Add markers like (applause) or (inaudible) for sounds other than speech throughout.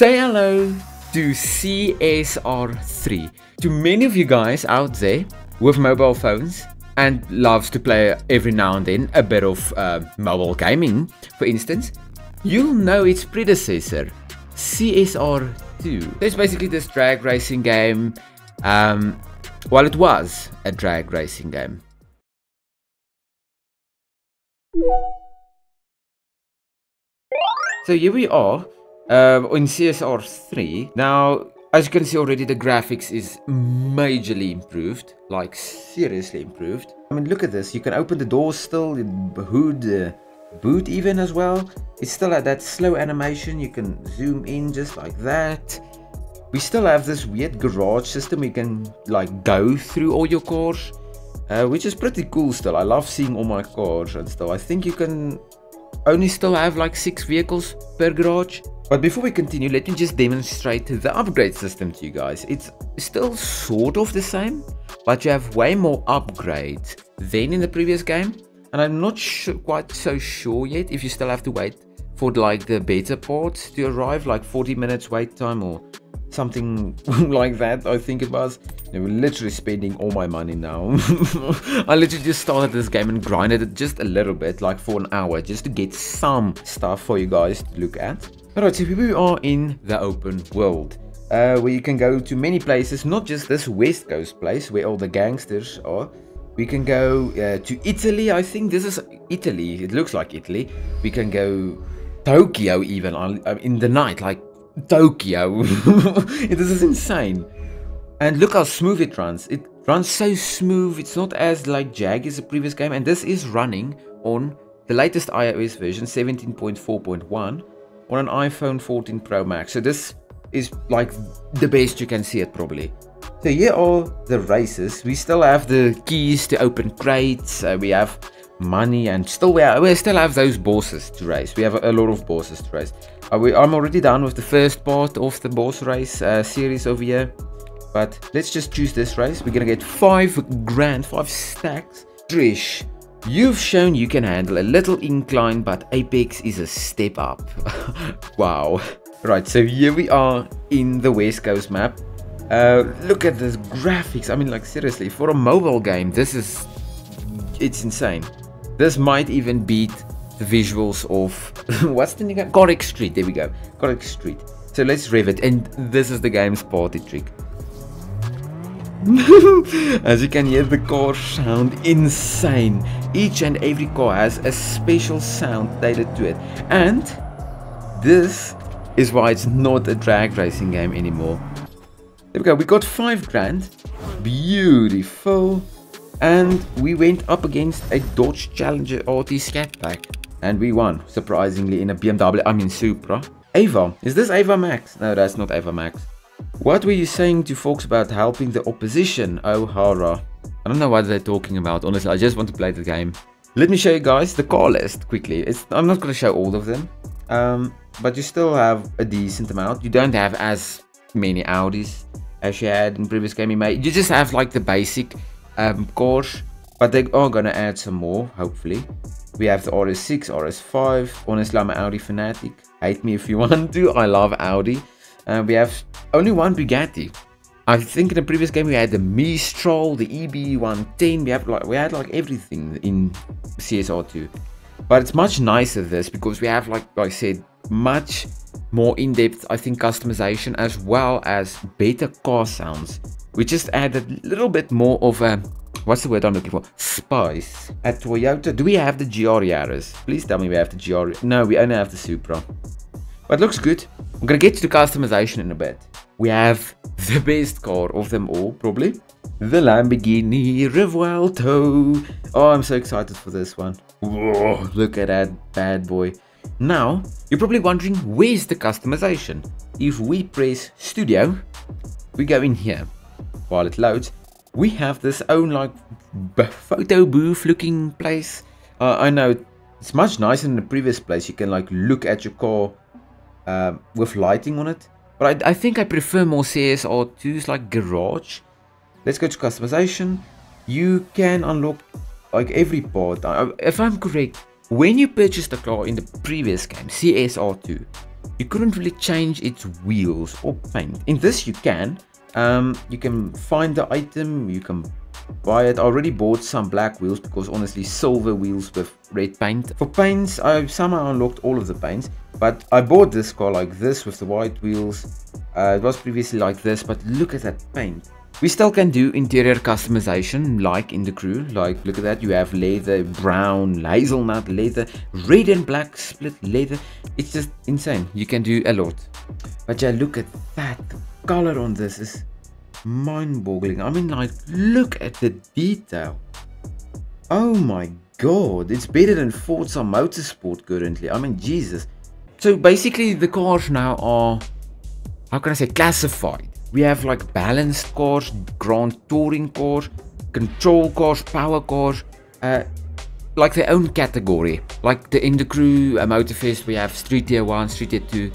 say hello to CSR3. To many of you guys out there with mobile phones and loves to play every now and then a bit of uh, mobile gaming, for instance, you'll know its predecessor, CSR2. It's basically this drag racing game. Um, well, it was a drag racing game. So here we are uh, in CSR 3. Now, as you can see already, the graphics is majorly improved, like seriously improved. I mean, look at this. You can open the door still, the hood, uh, boot even as well. It's still at that slow animation. You can zoom in just like that. We still have this weird garage system. You can like go through all your cars, uh, which is pretty cool still. I love seeing all my cars and stuff. I think you can only still have like six vehicles per garage. But before we continue, let me just demonstrate the upgrade system to you guys. It's still sort of the same, but you have way more upgrades than in the previous game. And I'm not quite so sure yet if you still have to wait for like the beta parts to arrive, like 40 minutes wait time or something (laughs) like that I think it was I'm literally spending all my money now. (laughs) I literally just started this game and grinded it just a little bit like for an hour just to get some stuff for you guys to look at. Alright so we are in the open world uh, where you can go to many places not just this west coast place where all the gangsters are. We can go uh, to Italy I think. This is Italy. It looks like Italy. We can go Tokyo even uh, in the night like Tokyo. (laughs) this is insane. And look how smooth it runs. It runs so smooth. It's not as like jag as the previous game. And this is running on the latest iOS version 17.4.1 on an iPhone 14 Pro Max. So this is like the best you can see it probably. So here are the races. We still have the keys to open crates. Uh, we have money and still we, we still have those bosses to race. We have a, a lot of bosses to race. Uh, we, I'm already done with the first part of the boss race uh, series over here. But let's just choose this race. We're gonna get five grand, five stacks. Trish, you've shown you can handle a little incline, but Apex is a step up. (laughs) wow. Right, so here we are in the West Coast map. Uh, look at this graphics. I mean, like seriously, for a mobile game, this is it's insane. This might even beat the visuals of (laughs) what's the name? CarX Street. There we go. CarX Street. So let's rev it, and this is the game's party trick. As you can hear, the car sound insane. Each and every car has a special sound tailored to it, and this is why it's not a drag racing game anymore. There we go. We got five grand. Beautiful. And we went up against a Dodge Challenger RT Scat Pack. And we won, surprisingly, in a BMW, I mean Supra. Ava, is this Ava Max? No, that's not Ava Max. What were you saying to folks about helping the opposition, O'Hara? I don't know what they're talking about, honestly, I just want to play the game. Let me show you guys the car list quickly. It's, I'm not going to show all of them, um, but you still have a decent amount. You don't have as many Audis as you had in previous game you made. You just have like the basic um, cars, but they are going to add some more, hopefully. We have the RS6, RS5. Honestly, I'm an Audi fanatic. Hate me if you (laughs) want to. I love Audi. Uh, we have only one Bugatti. I think in the previous game we had the Mistral, the EB110. We have like we had like everything in CSR2. But it's much nicer this because we have like, like I said much more in-depth I think customization as well as better car sounds. We just added a little bit more of a what's the word I'm looking for? Spice. At Toyota, do we have the GR Yaris? Please tell me we have the GR. No, we only have the Supra. But looks good. I'm gonna get to the customization in a bit. We have (laughs) the best car of them all, probably. The Lamborghini Revuelto. Oh, I'm so excited for this one. Whoa, look at that bad boy. Now, you're probably wondering, where's the customization? If we press Studio, we go in here. While it loads, we have this own like photo booth looking place. Uh, I know it's much nicer than the previous place. You can like look at your car uh, with lighting on it. But I, I think I prefer more CSR2's like garage. Let's go to customization. You can unlock like every part. Uh, if I'm correct, when you purchased the car in the previous game, CSR2, you couldn't really change its wheels or paint. In this you can. Um, you can find the item, you can buy it. I already bought some black wheels because honestly silver wheels with red paint. For paints, I somehow unlocked all of the paints. But I bought this car like this with the white wheels. Uh, it was previously like this, but look at that paint. We still can do interior customization like in the crew. Like look at that, you have leather, brown, hazelnut leather, red and black split leather. It's just insane. You can do a lot. But yeah, look at that. The color on this is mind-boggling. I mean like look at the detail. Oh my god, it's better than Forza Motorsport currently. I mean Jesus. So basically the cars now are how can I say classified we have like balanced cars, grand touring cars, control cars, power cars, uh, like their own category. Like the in the crew uh, Motorfest, we have Street Tier 1, Street Tier 2.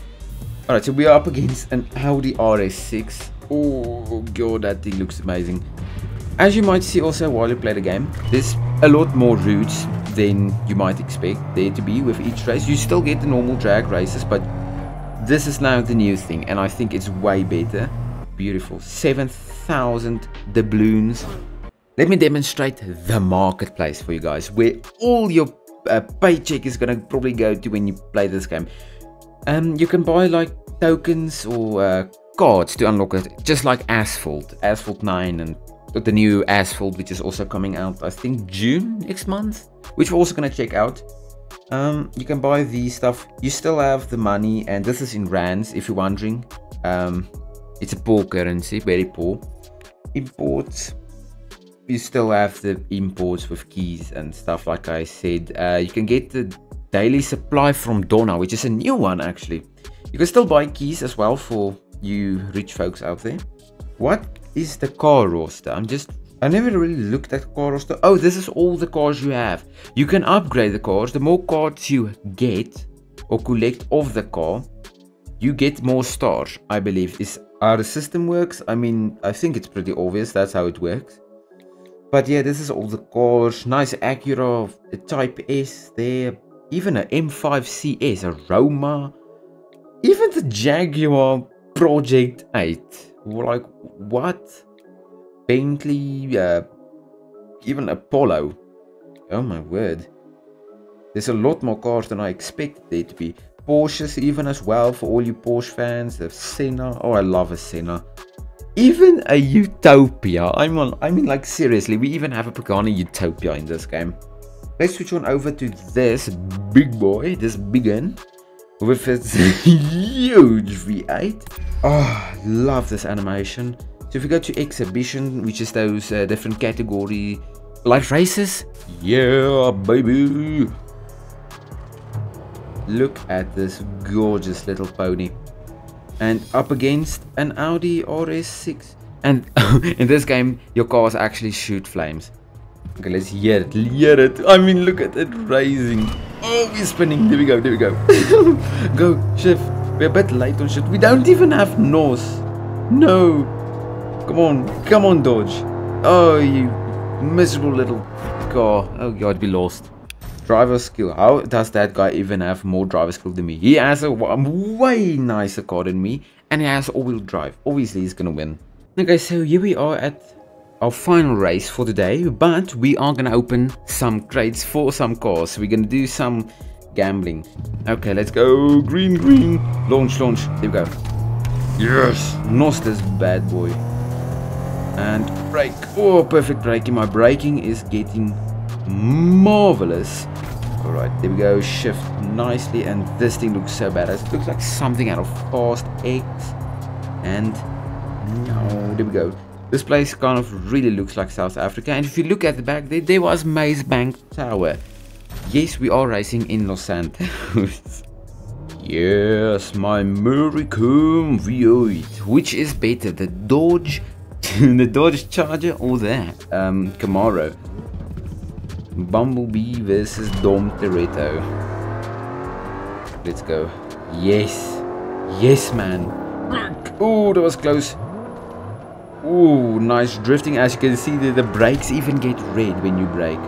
Alright, so we are up against an Audi RS6. Oh god, that thing looks amazing. As you might see also while you play the game, there's a lot more routes than you might expect there to be with each race. You still get the normal drag races, but this is now the new thing and I think it's way better beautiful 7,000 doubloons. Let me demonstrate the marketplace for you guys, where all your uh, paycheck is gonna probably go to when you play this game. Um, you can buy like tokens or uh, cards to unlock it, just like Asphalt, Asphalt 9 and the new Asphalt, which is also coming out, I think June next month, which we're also gonna check out. Um, you can buy the stuff. You still have the money, and this is in rands, if you're wondering. Um, it's a poor currency, very poor. Imports. You still have the imports with keys and stuff like I said. Uh, you can get the daily supply from Donna, which is a new one actually. You can still buy keys as well for you rich folks out there. What is the car roster? I'm just I never really looked at car roster. Oh, this is all the cars you have. You can upgrade the cars. The more cards you get or collect of the car, you get more stars, I believe, is how the system works. I mean, I think it's pretty obvious that's how it works. But yeah, this is all the cars. Nice Acura, Type S there. Even a M5 CS, a Roma. Even the Jaguar Project 8. Like, what? Bentley, uh, even Apollo. Oh my word. There's a lot more cars than I expected there to be. Porsches even as well for all you Porsche fans. The Senna. Oh, I love a Senna. Even a Utopia. I'm on. I mean, like seriously, we even have a Pagani Utopia in this game. Let's switch on over to this big boy, this big one, with (laughs) its huge V8. Oh, love this animation. So if we go to exhibition, which is those uh, different category life races, yeah, baby. Look at this gorgeous little pony. And up against an Audi RS6. And (laughs) in this game, your cars actually shoot flames. Okay, let's hear it. Hear it. I mean, look at it rising. Oh, we're spinning. There we go. There we go. (laughs) go, shift. We're a bit late on shift. We don't even have nose. No. Come on. Come on, Dodge. Oh, you miserable little car. Oh, God, we lost driver skill. How does that guy even have more driver skill than me? He has a way nicer car than me and he has all-wheel drive. Obviously, he's gonna win. Okay, so here we are at our final race for today, but we are gonna open some crates for some cars. We're gonna do some gambling. Okay, let's go. Green, green. Launch, launch. There we go. Yes! Nos this bad boy. And brake. Oh, perfect braking. My braking is getting marvelous all right there we go shift nicely and this thing looks so badass it looks like something out of fast x and no there we go this place kind of really looks like south africa and if you look at the back there, there was maze bank tower yes we are racing in los santos (laughs) yes my Muricum v8 which is better the dodge (laughs) the dodge charger or that um camaro Bumblebee versus Dom Toretto. Let's go. Yes. Yes, man. Oh, that was close. Oh, nice drifting. As you can see, the, the brakes even get red when you brake.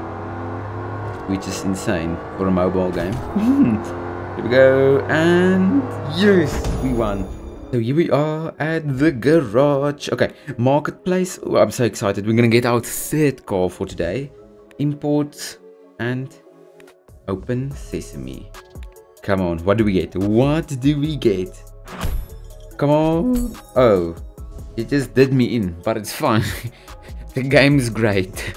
Which is insane for a mobile game. (laughs) Here we go, and yes, we won. So here we are at the garage. Okay, marketplace. Oh, I'm so excited. We're gonna get our third car for today. Import and open sesame. Come on, what do we get? What do we get? Come on. Oh, it just did me in, but it's fine. (laughs) the game is great.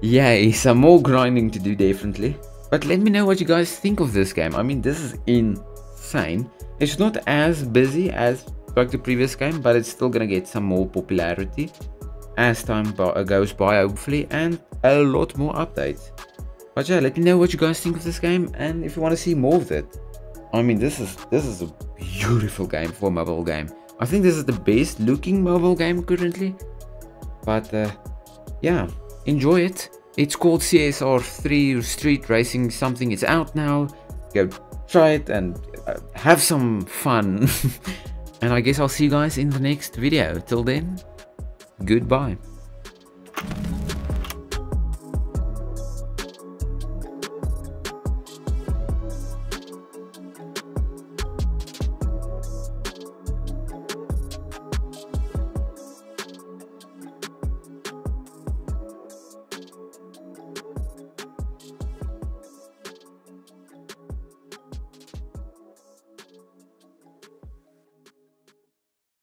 Yay, some more grinding to do definitely. But let me know what you guys think of this game. I mean, this is insane. It's not as busy as like the previous game, but it's still gonna get some more popularity as time uh, goes by, hopefully, and a lot more updates. But yeah, let me know what you guys think of this game, and if you want to see more of it. I mean, this is this is a beautiful game for a mobile game. I think this is the best looking mobile game currently. But uh, yeah, enjoy it. It's called CSR3 Street Racing something. It's out now. Go try it and uh, have some fun. (laughs) and I guess I'll see you guys in the next video. Till then, goodbye.